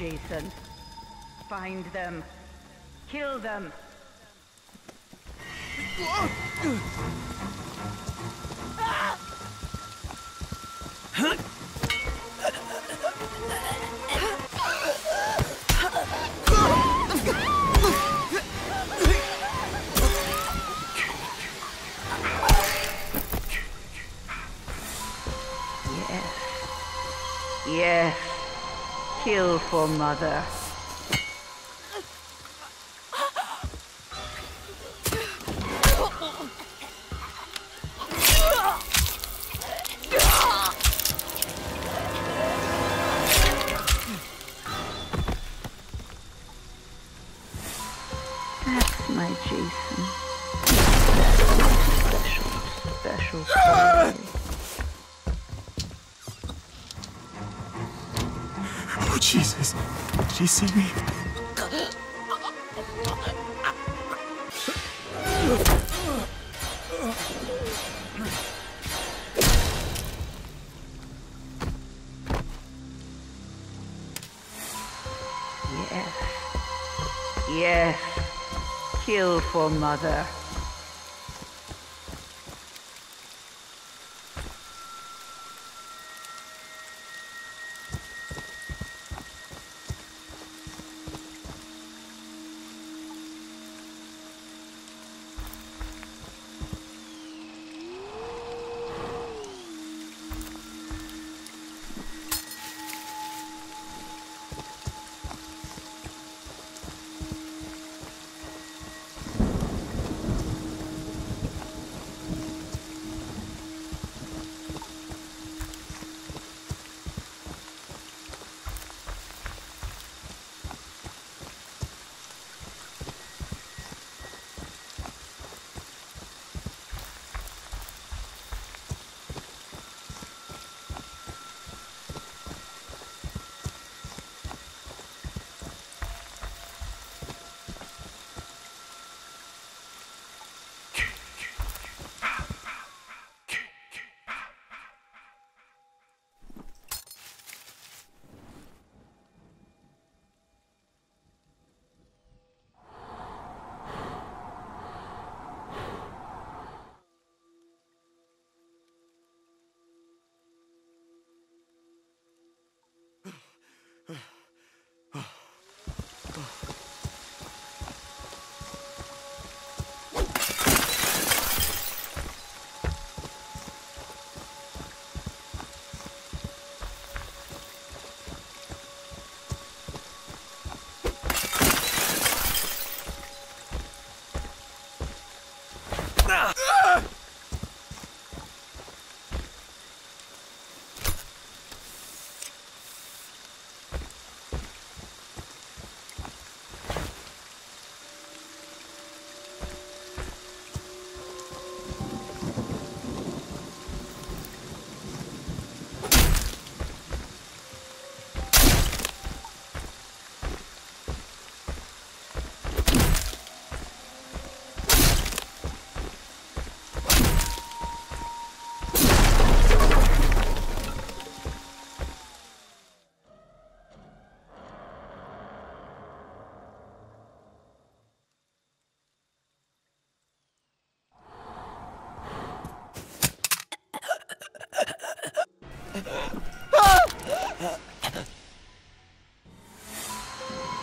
Jason. Find them. Kill them. Yes. For mother. That's my Jason. Special, special Jesus. She see me? Yes. Yes. Kill for mother.